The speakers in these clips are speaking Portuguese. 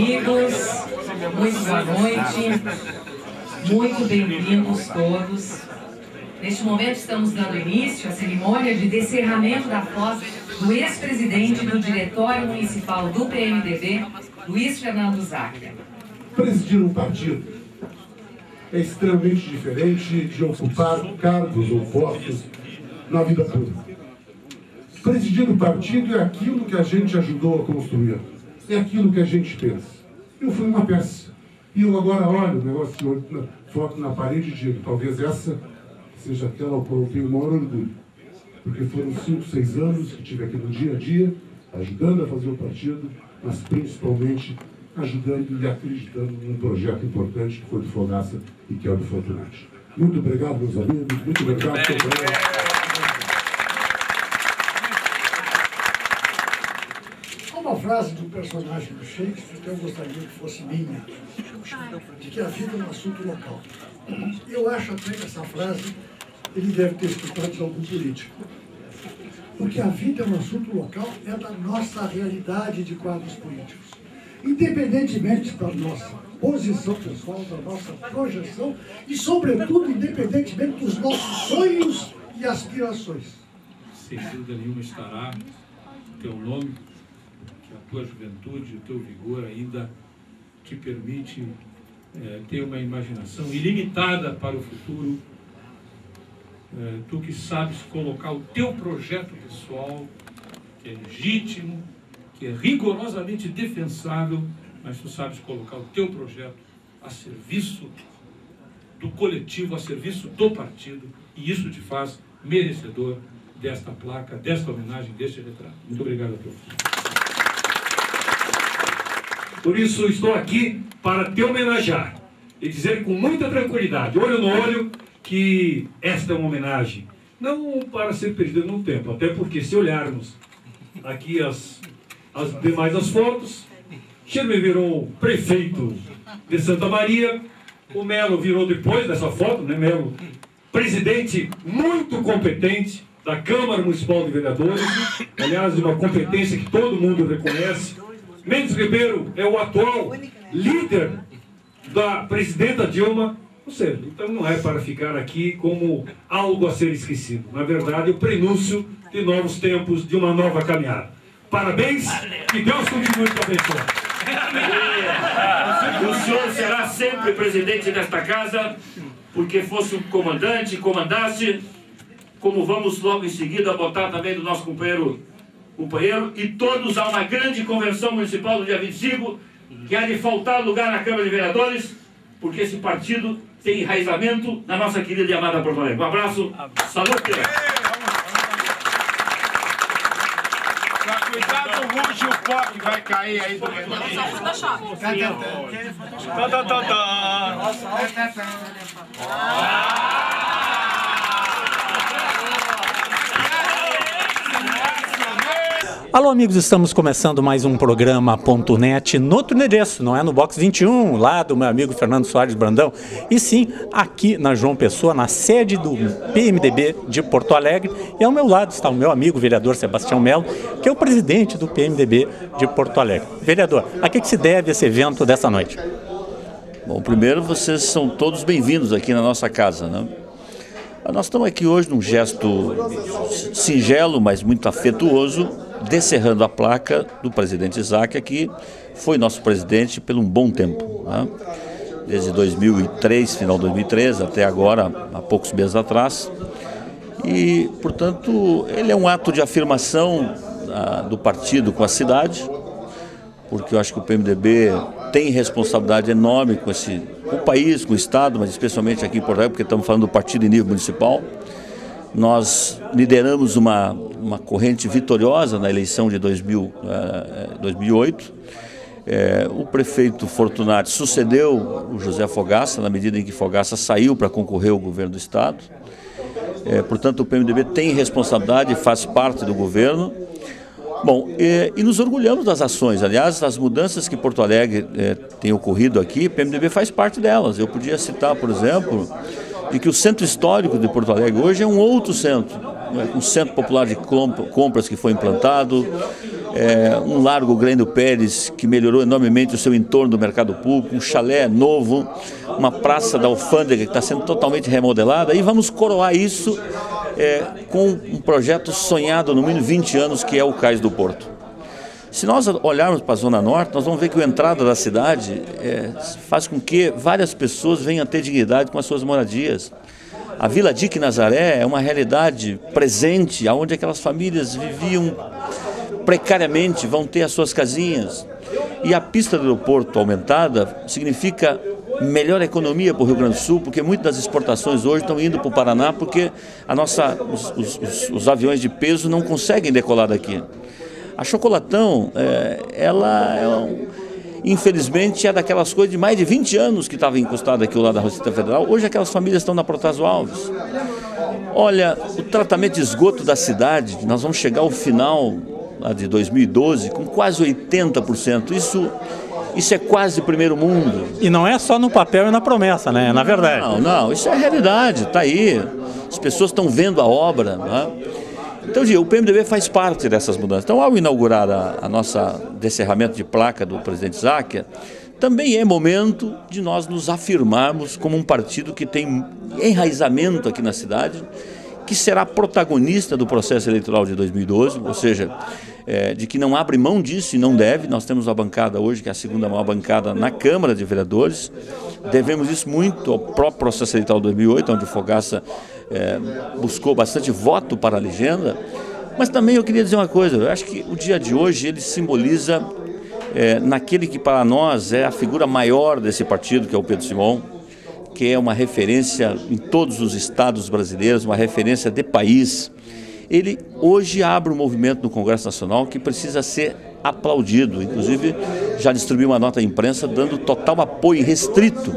amigos, muito boa noite, muito bem-vindos todos. Neste momento estamos dando início à cerimônia de descerramento da foto do ex-presidente do Diretório Municipal do PMDB, Luiz Fernando Záquia. Presidir um partido é extremamente diferente de ocupar cargos ou postos na vida pública. Presidir um partido é aquilo que a gente ajudou a construir, é aquilo que a gente pensa. Eu fui uma peça. E eu agora olho o negócio, na, foto na parede e digo, talvez essa seja aquela qual eu tenho o maior orgulho. Porque foram cinco, seis anos que tive aqui no dia a dia, ajudando a fazer o partido, mas principalmente ajudando e acreditando num projeto importante que foi do Fogaça e que é o do Fortunati. Muito obrigado, meus amigos. Muito obrigado, companheiro. Frase um personagem do Shakespeare que eu gostaria que fosse minha, de que a vida é um assunto local. Eu acho até que essa frase ele deve ter escutado de algum político. Porque a vida é um assunto local, é da nossa realidade de quadros políticos. Independentemente da nossa posição pessoal, da nossa projeção e, sobretudo, independentemente dos nossos sonhos e aspirações. Sem dúvida nenhuma estará teu nome, tua juventude, o teu vigor ainda te permite é, ter uma imaginação ilimitada para o futuro. É, tu que sabes colocar o teu projeto pessoal, que é legítimo, que é rigorosamente defensável, mas tu sabes colocar o teu projeto a serviço do coletivo, a serviço do partido, e isso te faz merecedor desta placa, desta homenagem, deste retrato. Muito obrigado a todos. Por isso estou aqui para te homenagear e dizer com muita tranquilidade, olho no olho, que esta é uma homenagem. Não para ser perdida no tempo, até porque se olharmos aqui as, as demais as fotos, Xerme virou prefeito de Santa Maria, o Melo virou depois dessa foto, né, Melo? Presidente muito competente da Câmara Municipal de Vereadores, aliás, uma competência que todo mundo reconhece Mendes Ribeiro é o atual líder da presidenta Dilma. Ou seja, então não é para ficar aqui como algo a ser esquecido. Na verdade, o prenúncio de novos tempos, de uma nova caminhada. Parabéns, que Deus continue te abençoando. O senhor será sempre presidente desta casa, porque fosse um comandante, comandasse, como vamos logo em seguida botar também do nosso companheiro companheiro, e todos a uma grande convenção municipal do dia 25, que há de faltar lugar na Câmara de Vereadores, porque esse partido tem enraizamento na nossa querida e amada Porto Alegre. Um abraço, saúde! Cuidado, ruge o pó que vai cair aí do Photoshop tá, tá. Alô, amigos, estamos começando mais um programa Ponto .net no outro endereço, não é no Box 21, lá do meu amigo Fernando Soares Brandão, e sim aqui na João Pessoa, na sede do PMDB de Porto Alegre. E ao meu lado está o meu amigo vereador Sebastião Melo, que é o presidente do PMDB de Porto Alegre. Vereador, a que, que se deve esse evento dessa noite? Bom, primeiro, vocês são todos bem-vindos aqui na nossa casa, né? Nós estamos aqui hoje num gesto singelo, mas muito afetuoso, descerrando a placa do presidente Isaac, que foi nosso presidente por um bom tempo. Né? Desde 2003, final de 2013, até agora, há poucos meses atrás. E, portanto, ele é um ato de afirmação ah, do partido com a cidade, porque eu acho que o PMDB tem responsabilidade enorme com, esse, com o país, com o Estado, mas especialmente aqui em Porto Alegre, porque estamos falando do partido em nível municipal. Nós lideramos uma, uma corrente vitoriosa na eleição de 2000, uh, 2008. É, o prefeito Fortunati sucedeu o José Fogaça, na medida em que Fogaça saiu para concorrer ao governo do Estado. É, portanto, o PMDB tem responsabilidade, faz parte do governo. Bom, e, e, nos orgulhamos das ações. Aliás, as mudanças que Porto Alegre é, tem ocorrido aqui, o PMDB faz parte delas. Eu podia citar, por exemplo, de que o centro histórico de Porto Alegre hoje é um outro centro, né? um centro popular de compras que foi implantado, é, um largo Grande Pérez que melhorou enormemente o seu entorno do mercado público, um chalé novo, uma praça da alfândega que está sendo totalmente remodelada e vamos coroar isso é, com um projeto sonhado no mínimo 20 anos que é o Cais do Porto. Se nós olharmos para a Zona Norte, nós vamos ver que a entrada da cidade é, faz com que várias pessoas venham a ter dignidade com as suas moradias. A Vila Dique Nazaré é uma realidade presente, onde aquelas famílias viviam precariamente, vão ter as suas casinhas. E a pista do aeroporto aumentada significa melhor economia para o Rio Grande do Sul, porque muitas das exportações hoje estão indo para o Paraná, porque a nossa, os, os, os aviões de peso não conseguem decolar daqui. A Chocolatão, é, ela é um, infelizmente é daquelas coisas de mais de 20 anos que estava encostada aqui ao lado da Receita Federal. Hoje aquelas famílias estão na Protásio Alves. Olha, o tratamento de esgoto da cidade, nós vamos chegar ao final de 2012 com quase 80%. Isso isso é quase primeiro mundo. E não é só no papel e na promessa, né? É na verdade. Não, não, isso é realidade, está aí. As pessoas estão vendo a obra. Né? Então, o PMDB faz parte dessas mudanças. Então, ao inaugurar a, a nossa descerramento de placa do presidente Záquia, também é momento de nós nos afirmarmos como um partido que tem enraizamento aqui na cidade, que será protagonista do processo eleitoral de 2012, ou seja, é, de que não abre mão disso e não deve. Nós temos a bancada hoje, que é a segunda maior bancada na Câmara de Vereadores. Devemos isso muito ao próprio processo eleitoral de 2008, onde o Fogaça é, buscou bastante voto para a legenda. Mas também eu queria dizer uma coisa, eu acho que o dia de hoje ele simboliza é, naquele que para nós é a figura maior desse partido, que é o Pedro Simão, que é uma referência em todos os estados brasileiros, uma referência de país. Ele hoje abre um movimento no Congresso Nacional que precisa ser aplaudido. Inclusive, já distribuiu uma nota à imprensa dando total apoio restrito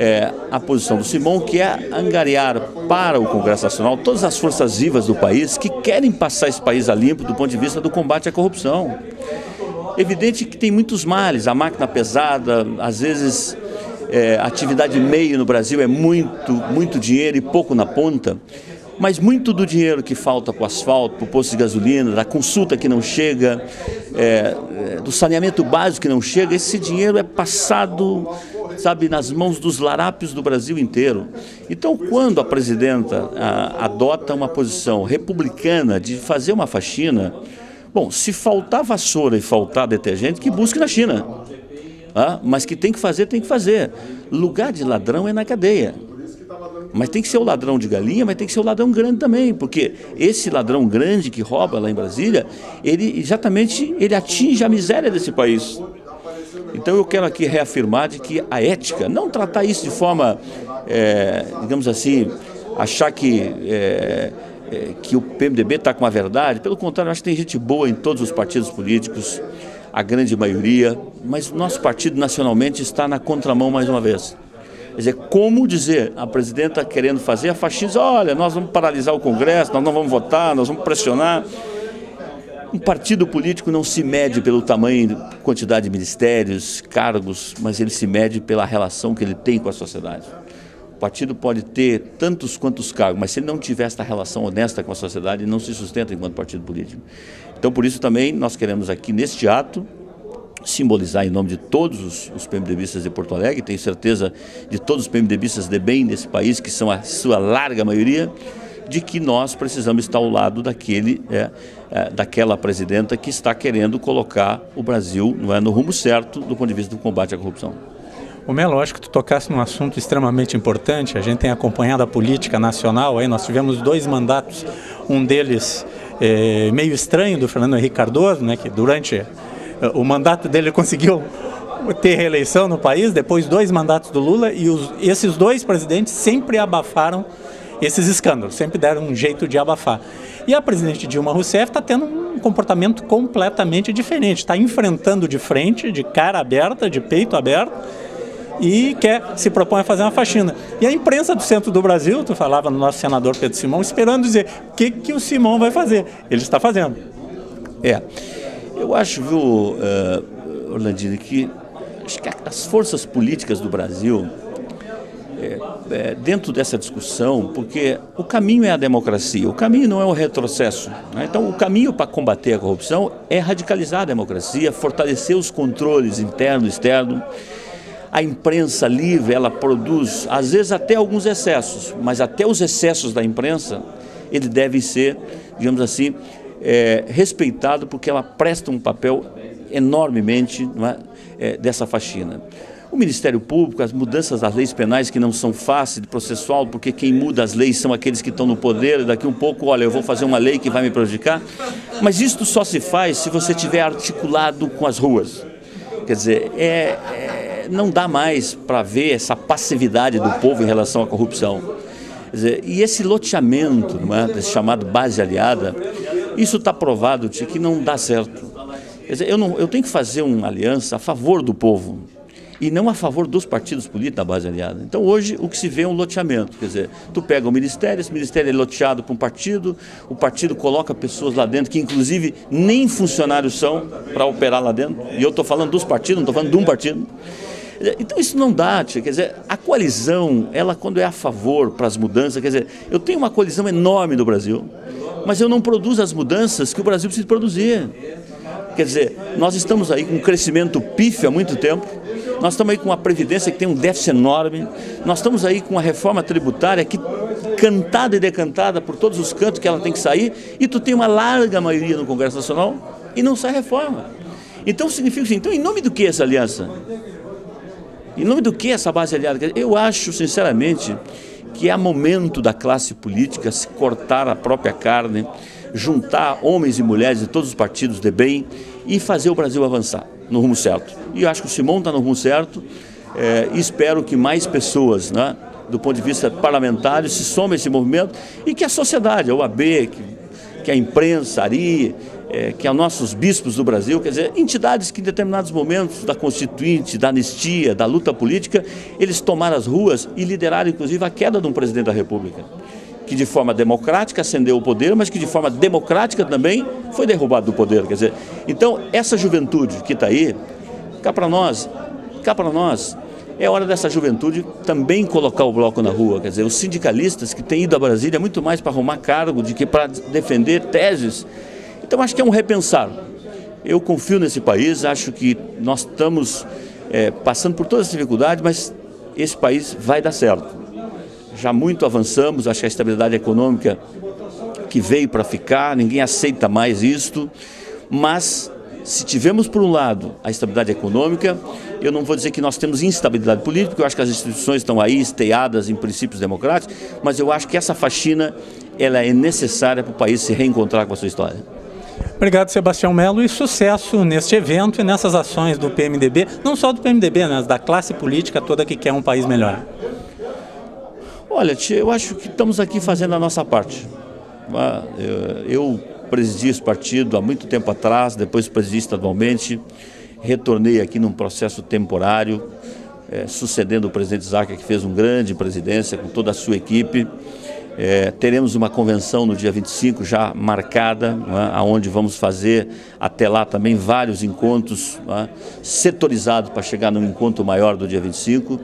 é, a posição do Simão, que é angariar para o Congresso Nacional todas as forças vivas do país que querem passar esse país a limpo do ponto de vista do combate à corrupção. Evidente que tem muitos males, a máquina pesada, às vezes é, atividade meio no Brasil é muito, muito dinheiro e pouco na ponta. Mas muito do dinheiro que falta para o asfalto, para o posto de gasolina, da consulta que não chega, é, é do saneamento básico que não chega, esse dinheiro é passado sabe, nas mãos dos larápios do Brasil inteiro. Então, quando a presidenta a, adota uma posição republicana de fazer uma faxina, bom, se faltar vassoura e faltar detergente, que busque na China. Ah, mas que tem que fazer, tem que fazer. Lugar de ladrão é na cadeia. Mas tem que ser o ladrão de galinha, mas tem que ser o ladrão grande também, porque esse ladrão grande que rouba lá em Brasília, ele exatamente ele atinge a miséria desse país. Então eu quero aqui reafirmar de que a ética, não tratar isso de forma, é, digamos assim, achar que, é, é, que o PMDB está com a verdade, pelo contrário, acho que tem gente boa em todos os partidos políticos, a grande maioria, mas o nosso partido nacionalmente está na contramão mais uma vez. Quer dizer, como dizer, a presidenta querendo fazer a faxina, olha, nós vamos paralisar o Congresso, nós não vamos votar, nós vamos pressionar. Um partido político não se mede pelo tamanho, quantidade de ministérios, cargos, mas ele se mede pela relação que ele tem com a sociedade. O partido pode ter tantos quantos cargos, mas se ele não tiver esta relação honesta com a sociedade, ele não se sustenta enquanto partido político. Então, por isso também nós queremos aqui neste ato simbolizar em nome de todos os, os PMDBistas de Porto Alegre, tenho certeza de todos os PMDBistas de bem nesse país, que são a sua larga maioria, de que nós precisamos estar ao lado daquele, é, é, daquela presidenta que está querendo colocar o Brasil não é, no rumo certo do ponto de vista do combate à corrupção. O Melo, acho que tu tocasse num assunto extremamente importante. A gente tem acompanhado a política nacional. Aí nós tivemos dois mandatos, um deles é, meio estranho do Fernando Henrique Cardoso, né, que durante é, o mandato dele conseguiu ter reeleição no país, depois dois mandatos do Lula, e os, esses dois presidentes sempre abafaram esses escândalos, sempre deram um jeito de abafar. E a presidente Dilma Rousseff está tendo um comportamento completamente diferente, está enfrentando de frente, de cara aberta, de peito aberto, e quer se propõe a fazer uma faxina. E a imprensa do centro do Brasil, tu falava no nosso senador Pedro Simão, esperando dizer o que, que o Simão vai fazer. Ele está fazendo. É, eu acho, viu, uh, que acho que as forças políticas do Brasil é, é, dentro dessa discussão, porque o caminho é a democracia, o caminho não é o retrocesso. Né? Então, o caminho para combater a corrupção é radicalizar a democracia, fortalecer os controles interno e externo. A imprensa livre, ela produz, às vezes, até alguns excessos, mas até os excessos da imprensa, ele deve ser, digamos assim, é, respeitado porque ela presta um papel enormemente é, é, dessa faxina. O Ministério Público, as mudanças das leis penais que não são fáceis, de processual, porque quem muda as leis são aqueles que estão no poder, daqui um pouco, olha, eu vou fazer uma lei que vai me prejudicar. Mas isto só se faz se você tiver articulado com as ruas. Quer dizer, é, é não dá mais para ver essa passividade do povo em relação à corrupção. Dizer, e esse loteamento, não é, chamado base aliada, isso está provado de que não dá certo. Quer dizer, eu, não, eu tenho que fazer uma aliança a favor do povo e não a favor dos partidos políticos da base aliada. Então hoje o que se vê é um loteamento, quer dizer, tu pega o ministério, esse ministério é loteado para um partido, o partido coloca pessoas lá dentro que inclusive nem funcionários são para operar lá dentro, e eu estou falando dos partidos, não estou falando de um partido. Então isso não dá, tia. quer dizer, a coalizão, ela quando é a favor para as mudanças, quer dizer, eu tenho uma coalizão enorme no Brasil, mas eu não produzo as mudanças que o Brasil precisa produzir. Quer dizer, nós estamos aí com um crescimento pífio há muito tempo, nós estamos aí com uma previdência que tem um déficit enorme, nós estamos aí com uma reforma tributária que cantada e decantada por todos os cantos que ela tem que sair, e tu tem uma larga maioria no Congresso Nacional e não sai reforma. Então significa assim, então em nome do que essa aliança? Em nome do que essa base aliada? Eu acho, sinceramente, que é momento da classe política se cortar a própria carne, juntar homens e mulheres de todos os partidos de bem e fazer o Brasil avançar no rumo certo. E acho que o Simão está no rumo certo é, espero que mais pessoas, né, do ponto de vista parlamentar, se somem a esse movimento e que a sociedade, a OAB, que, que a imprensa, a ARI, é, que a nossos bispos do Brasil, quer dizer, entidades que em determinados momentos da Constituinte, da anistia, da luta política, eles tomaram as ruas e lideraram inclusive a queda de um presidente da República, que de forma democrática ascendeu o poder, mas que de forma democrática também foi derrubado do poder. Quer dizer, então essa juventude que está aí, cá para nós, cá para nós, é hora dessa juventude também colocar o bloco na rua. Quer dizer, os sindicalistas que têm ido a Brasília muito mais para arrumar cargo do que para defender teses então acho que é um repensar. Eu confio nesse país, acho que nós estamos é, passando por todas as dificuldades, mas esse país vai dar certo. Já muito avançamos, acho que a estabilidade econômica que veio para ficar, ninguém aceita mais isto, mas se tivermos por um lado a estabilidade econômica, eu não vou dizer que nós temos instabilidade política, porque eu acho que as instituições estão aí esteadas em princípios democráticos, mas eu acho que essa faxina ela é necessária para o país se reencontrar com a sua história. Obrigado, Sebastião Melo, e sucesso neste evento e nessas ações do PMDB, não só do PMDB, mas da classe política toda que quer um país melhor. Olha, eu acho que estamos aqui fazendo a nossa parte. Ah, eu presidi esse partido há muito tempo atrás, depois presidi estadualmente, retornei aqui num processo temporário, é, sucedendo o presidente Zaca, que fez uma grande presidência com toda a sua equipe. É, teremos uma convenção no dia 25 já marcada, é? aonde vamos fazer até lá também vários encontros é? setorizados para chegar num encontro maior do dia 25.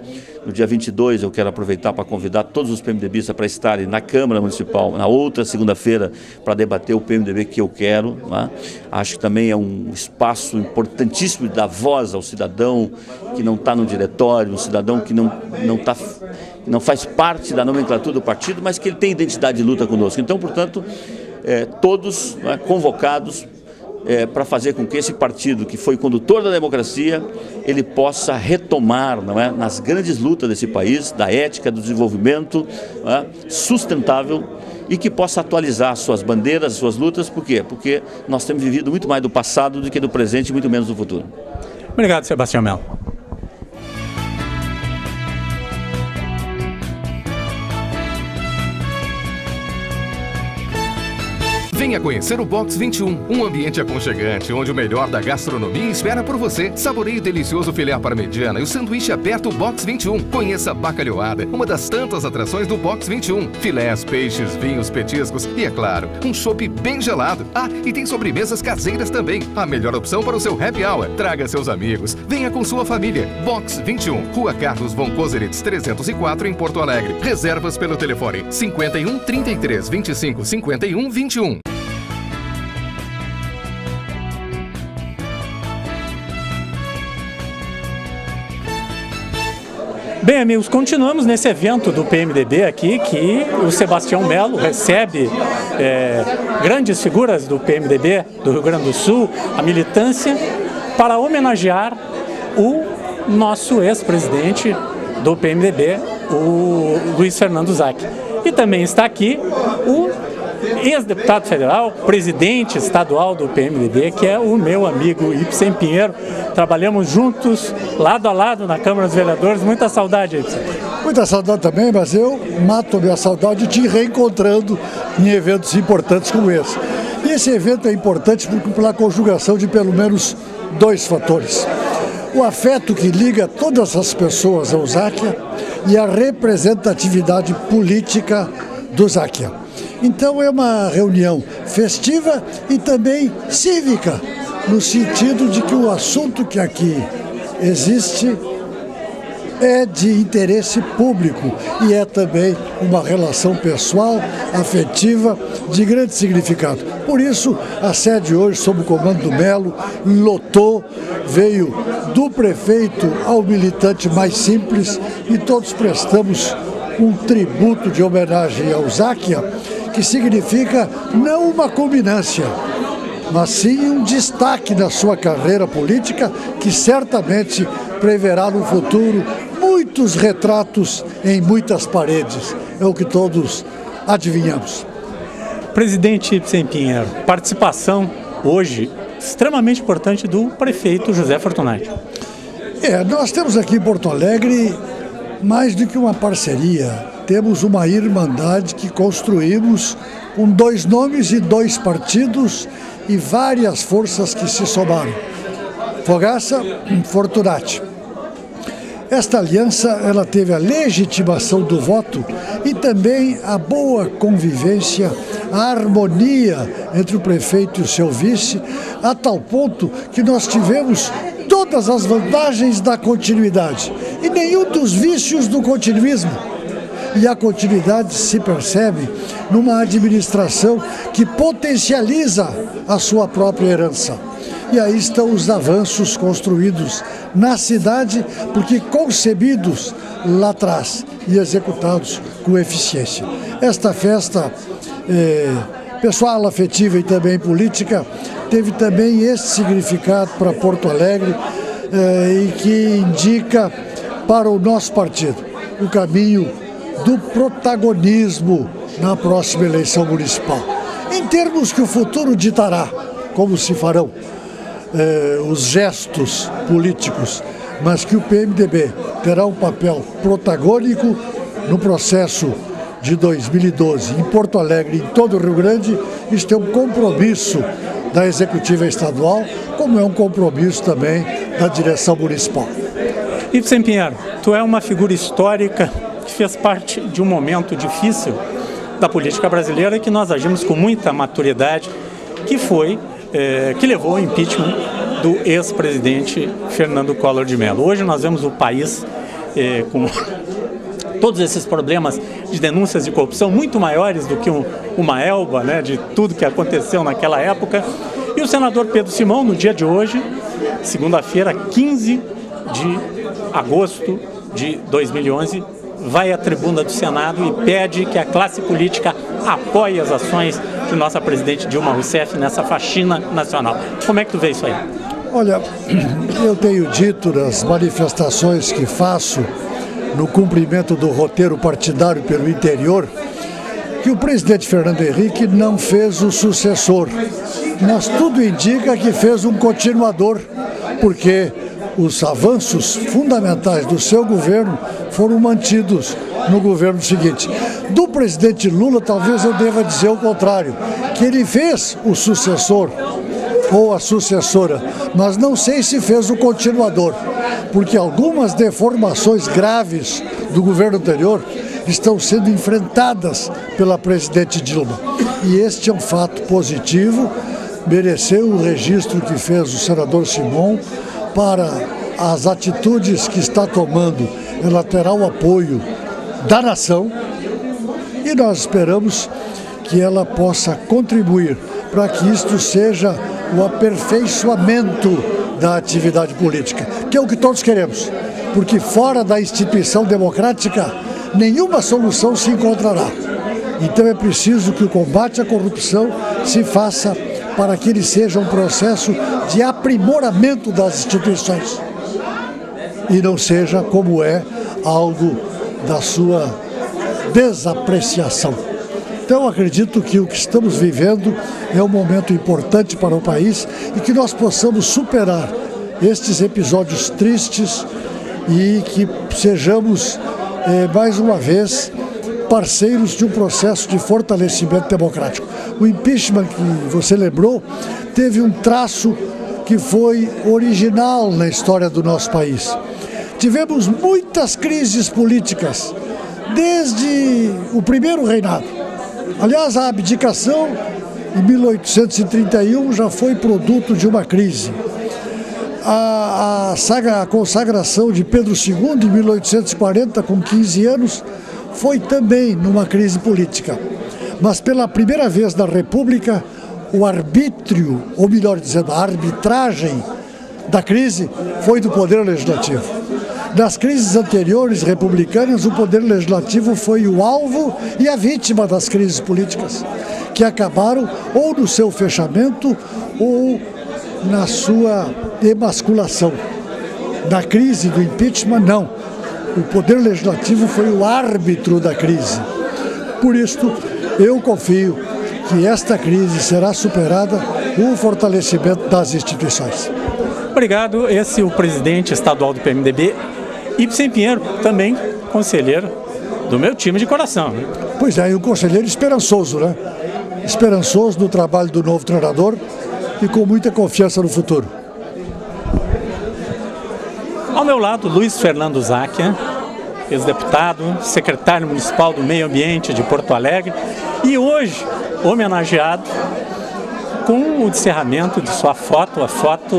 No dia 22 eu quero aproveitar para convidar todos os PMDBistas para estarem na Câmara Municipal, na outra segunda-feira, para debater o PMDB que eu quero. Né? Acho que também é um espaço importantíssimo de dar voz ao cidadão que não está no diretório, um cidadão que não, não, tá, não faz parte da nomenclatura do partido, mas que ele tem identidade de luta conosco. Então, portanto, é, todos né, convocados é, para fazer com que esse partido, que foi condutor da democracia, ele possa retomar não é, nas grandes lutas desse país, da ética, do desenvolvimento é, sustentável e que possa atualizar suas bandeiras, suas lutas, por quê? Porque nós temos vivido muito mais do passado do que do presente e muito menos do futuro. Obrigado, Sebastião Melo. Venha conhecer o Box 21, um ambiente aconchegante onde o melhor da gastronomia espera por você. Saboreie o delicioso filé parmegiana e o sanduíche aberto Box 21. Conheça a bacalhoada, uma das tantas atrações do Box 21. Filés, peixes, vinhos, petiscos e, é claro, um chopp bem gelado. Ah, e tem sobremesas caseiras também. A melhor opção para o seu happy hour. Traga seus amigos. Venha com sua família. Box 21, Rua Carlos von Kozeritz 304 em Porto Alegre. Reservas pelo telefone 51 33 25 51 21. Bem, amigos, continuamos nesse evento do PMDB aqui, que o Sebastião Melo recebe é, grandes figuras do PMDB do Rio Grande do Sul, a militância, para homenagear o nosso ex-presidente do PMDB, o Luiz Fernando Zac. E também está aqui o ex-deputado federal, presidente estadual do PMDB, que é o meu amigo Ibsen Pinheiro. Trabalhamos juntos, lado a lado, na Câmara dos Vereadores. Muita saudade, Ibsen. Muita saudade também, mas eu mato minha saudade te reencontrando em eventos importantes como esse. E esse evento é importante pela conjugação de pelo menos dois fatores. O afeto que liga todas as pessoas ao Záquia e a representatividade política do Záquia. Então é uma reunião festiva e também cívica, no sentido de que o assunto que aqui existe é de interesse público e é também uma relação pessoal, afetiva, de grande significado. Por isso, a sede hoje, sob o comando do Melo, lotou, veio do prefeito ao militante mais simples e todos prestamos um tributo de homenagem ao Záquia que significa não uma combinância, mas sim um destaque na sua carreira política que certamente preverá no futuro muitos retratos em muitas paredes. É o que todos adivinhamos. Presidente Ibsen Pinheiro, participação hoje extremamente importante do prefeito José Fortunati. É, nós temos aqui em Porto Alegre mais do que uma parceria, temos uma irmandade que construímos com dois nomes e dois partidos e várias forças que se somaram. Fogaça Fortunati. Esta aliança ela teve a legitimação do voto e também a boa convivência, a harmonia entre o prefeito e o seu vice, a tal ponto que nós tivemos todas as vantagens da continuidade e nenhum dos vícios do continuismo e a continuidade se percebe numa administração que potencializa a sua própria herança. E aí estão os avanços construídos na cidade, porque concebidos lá atrás e executados com eficiência. Esta festa eh, pessoal, afetiva e também política teve também esse significado para Porto Alegre eh, e que indica para o nosso partido o caminho do protagonismo na próxima eleição municipal. Em termos que o futuro ditará como se farão eh, os gestos políticos, mas que o PMDB terá um papel protagônico no processo de 2012 em Porto Alegre, em todo o Rio Grande, isto é um compromisso da executiva estadual, como é um compromisso também da direção municipal. Ibsen Pinheiro, tu é uma figura histórica que fez parte de um momento difícil da política brasileira e que nós agimos com muita maturidade, que foi, é, que levou ao impeachment do ex-presidente Fernando Collor de Mello. Hoje nós vemos o país é, com todos esses problemas de denúncias de corrupção muito maiores do que um, uma elba, né, de tudo que aconteceu naquela época. E o senador Pedro Simão, no dia de hoje, segunda-feira, 15 de agosto de 2011, vai à tribuna do Senado e pede que a classe política apoie as ações de nossa presidente Dilma Rousseff nessa faxina nacional. Como é que tu vê isso aí? Olha, eu tenho dito nas manifestações que faço no cumprimento do roteiro partidário pelo interior que o presidente Fernando Henrique não fez o sucessor, mas tudo indica que fez um continuador, porque os avanços fundamentais do seu governo foram mantidos no governo seguinte. Do presidente Lula, talvez eu deva dizer o contrário, que ele fez o sucessor ou a sucessora, mas não sei se fez o continuador, porque algumas deformações graves do governo anterior estão sendo enfrentadas pela presidente Dilma. E este é um fato positivo, mereceu o registro que fez o senador Simon para as atitudes que está tomando em lateral apoio da nação e nós esperamos que ela possa contribuir para que isto seja o aperfeiçoamento da atividade política, que é o que todos queremos, porque fora da instituição democrática nenhuma solução se encontrará. Então é preciso que o combate à corrupção se faça para que ele seja um processo de aprimoramento das instituições e não seja como é algo da sua desapreciação. Então acredito que o que estamos vivendo é um momento importante para o país e que nós possamos superar estes episódios tristes e que sejamos eh, mais uma vez parceiros de um processo de fortalecimento democrático. O impeachment que você lembrou teve um traço que foi original na história do nosso país. Tivemos muitas crises políticas desde o primeiro reinado. Aliás, a abdicação em 1831 já foi produto de uma crise. A, a, saga, a consagração de Pedro II em 1840, com 15 anos, foi também numa crise política. Mas pela primeira vez na República, o arbítrio, ou melhor dizendo, a arbitragem da crise foi do Poder Legislativo. Das crises anteriores republicanas, o poder legislativo foi o alvo e a vítima das crises políticas, que acabaram ou no seu fechamento ou na sua emasculação. Na crise do impeachment, não. O poder legislativo foi o árbitro da crise. Por isso, eu confio que esta crise será superada com o fortalecimento das instituições. Obrigado. Esse é o presidente estadual do PMDB, Ibsen Pinheiro, também conselheiro do meu time de coração. Né? Pois é, e um conselheiro esperançoso, né? Esperançoso no trabalho do novo treinador e com muita confiança no futuro. Ao meu lado, Luiz Fernando Záquia, ex-deputado, secretário municipal do Meio Ambiente de Porto Alegre e hoje homenageado com o encerramento de sua foto, a foto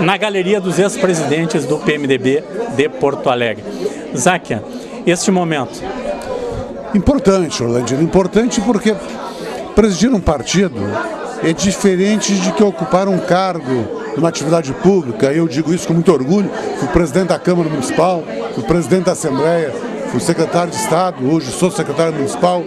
na galeria dos ex-presidentes do PMDB de Porto Alegre. Záquia, este momento. Importante, Orlandino, importante porque presidir um partido é diferente de que ocupar um cargo numa atividade pública. Eu digo isso com muito orgulho. Fui presidente da Câmara Municipal, fui presidente da Assembleia, fui secretário de Estado, hoje sou secretário municipal.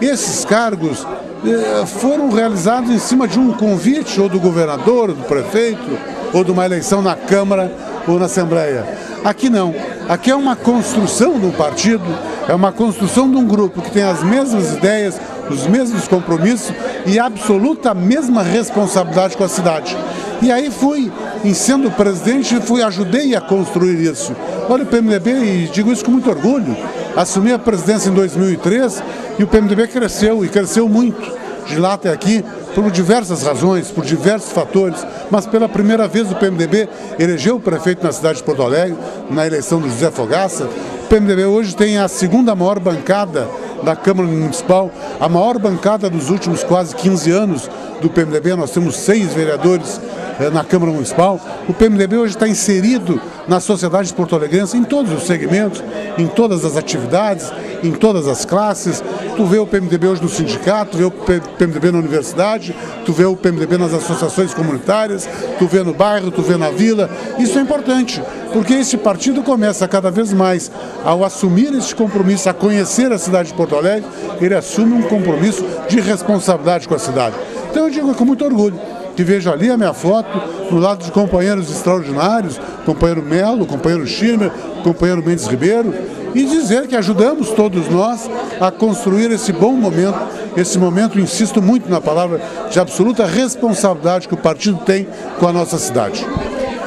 Esses cargos eh, foram realizados em cima de um convite ou do governador, do prefeito, ou de uma eleição na Câmara ou na Assembleia. Aqui não. Aqui é uma construção de um partido, é uma construção de um grupo que tem as mesmas ideias, os mesmos compromissos e absoluta mesma responsabilidade com a cidade. E aí fui, em sendo presidente, fui ajudei a construir isso. Olha o PMDB e digo isso com muito orgulho. Assumi a presidência em 2003 e o PMDB cresceu e cresceu muito de lá até aqui por diversas razões, por diversos fatores, mas pela primeira vez o PMDB elegeu o prefeito na cidade de Porto Alegre, na eleição do José Fogaça. O PMDB hoje tem a segunda maior bancada da Câmara Municipal, a maior bancada dos últimos quase 15 anos do PMDB. Nós temos seis vereadores eh, na Câmara Municipal. O PMDB hoje está inserido na sociedade porto-alegrense em todos os segmentos, em todas as atividades, em todas as classes. Tu vê o PMDB hoje no sindicato, tu vê o PMDB na universidade, tu vê o PMDB nas associações comunitárias, tu vê no bairro, tu vê na vila. Isso é importante, porque esse partido começa cada vez mais ao assumir esse compromisso, a conhecer a cidade de Porto Alegre, ele assume um compromisso de responsabilidade com a cidade. Então eu digo com muito orgulho que vejo ali a minha foto, no lado de companheiros extraordinários, companheiro Melo, companheiro Schirmer, companheiro Mendes Ribeiro, e dizer que ajudamos todos nós a construir esse bom momento, esse momento, insisto muito na palavra, de absoluta responsabilidade que o partido tem com a nossa cidade.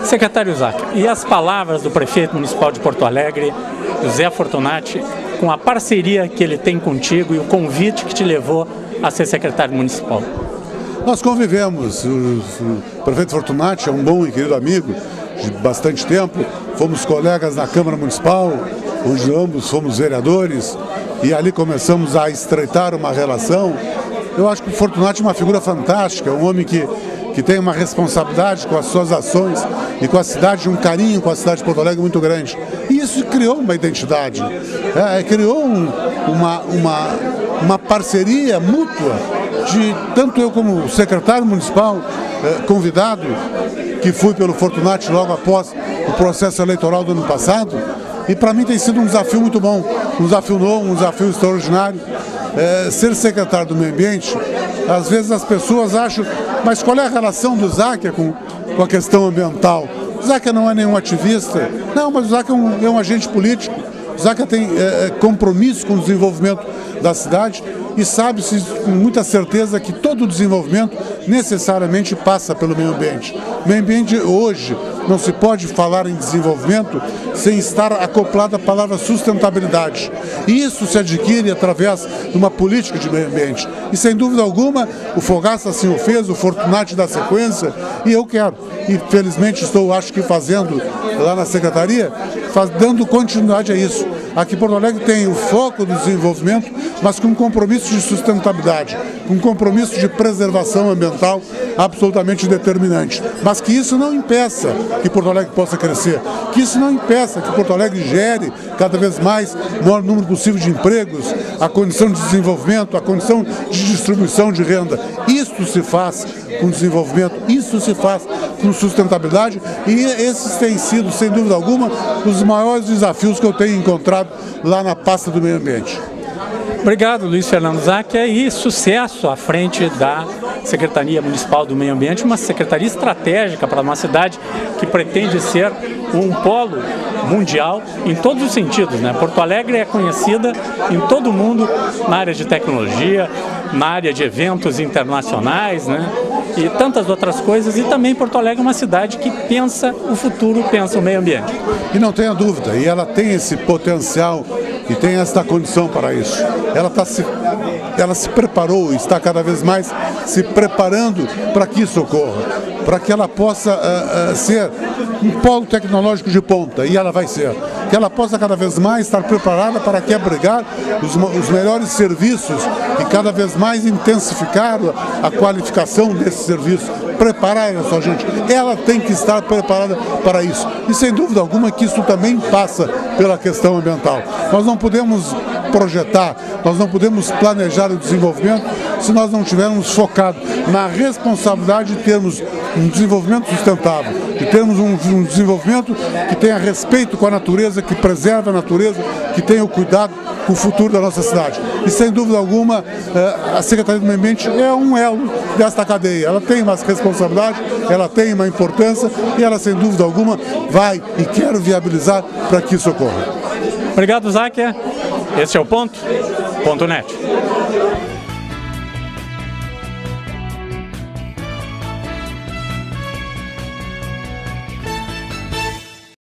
Secretário Zac, e as palavras do prefeito municipal de Porto Alegre, José Fortunati, com a parceria que ele tem contigo e o convite que te levou a ser secretário municipal? Nós convivemos, o, o prefeito Fortunati é um bom e querido amigo de bastante tempo, fomos colegas na Câmara Municipal, onde ambos fomos vereadores, e ali começamos a estreitar uma relação. Eu acho que o Fortunati é uma figura fantástica, um homem que, que tem uma responsabilidade com as suas ações e com a cidade, um carinho com a cidade de Porto Alegre muito grande. E isso criou uma identidade, é, criou um, uma, uma, uma parceria mútua de tanto eu como secretário municipal eh, convidado, que fui pelo Fortunati logo após o processo eleitoral do ano passado, e para mim tem sido um desafio muito bom, um desafio novo, um desafio extraordinário. Eh, ser secretário do meio ambiente, às vezes as pessoas acham, mas qual é a relação do Záquia com, com a questão ambiental? O Záquia não é nenhum ativista, não, mas o Záquia é um, é um agente político, o Záquia tem é, compromisso com o desenvolvimento da cidade e sabe-se com muita certeza que todo o desenvolvimento necessariamente passa pelo meio ambiente. O meio ambiente hoje não se pode falar em desenvolvimento sem estar acoplado à palavra sustentabilidade. E isso se adquire através de uma política de meio ambiente. E sem dúvida alguma, o Fogaça assim o fez, o Fortunati da sequência, e eu quero. E felizmente estou, acho que fazendo lá na secretaria, faz, dando continuidade a isso. Aqui Porto Alegre tem o foco do desenvolvimento, mas com um compromisso de sustentabilidade, um compromisso de preservação ambiental absolutamente determinante. Mas que isso não impeça que Porto Alegre possa crescer, que isso não impeça que Porto Alegre gere cada vez mais o maior número possível de empregos, a condição de desenvolvimento, a condição de distribuição de renda. Isso se faz com desenvolvimento, isso se faz com sustentabilidade e esses têm sido, sem dúvida alguma, os maiores desafios que eu tenho encontrado lá na pasta do meio ambiente. Obrigado, Luiz Fernando Zacchia, e sucesso à frente da Secretaria Municipal do Meio Ambiente, uma secretaria estratégica para uma cidade que pretende ser um polo mundial em todos os sentidos. Né? Porto Alegre é conhecida em todo o mundo na área de tecnologia, na área de eventos internacionais, né? e tantas outras coisas. E também Porto Alegre é uma cidade que pensa o futuro, pensa o meio ambiente. E não tenha dúvida, e ela tem esse potencial e tem esta condição para isso. Ela, tá se, ela se preparou está cada vez mais se preparando para que isso ocorra, para que ela possa uh, uh, ser um polo tecnológico de ponta, e ela vai ser. Que ela possa cada vez mais estar preparada para que abrigar os, os melhores serviços e cada vez mais intensificar a qualificação desses serviços, preparar essa gente. Ela tem que estar preparada para isso. E sem dúvida alguma que isso também passa pela questão ambiental. Nós não podemos projetar, nós não podemos planejar o desenvolvimento se nós não tivermos focado na responsabilidade de termos um desenvolvimento sustentável, de termos um, um desenvolvimento que tenha respeito com a natureza, que preserve a natureza, que tenha o cuidado com o futuro da nossa cidade. E sem dúvida alguma, eh, a Secretaria do Meio Ambiente é um elo desta cadeia. Ela tem uma responsabilidade, ela tem uma importância e ela, sem dúvida alguma, vai e quer viabilizar para que isso ocorra. Obrigado, Záquia. Esse é o ponto. Ponto net.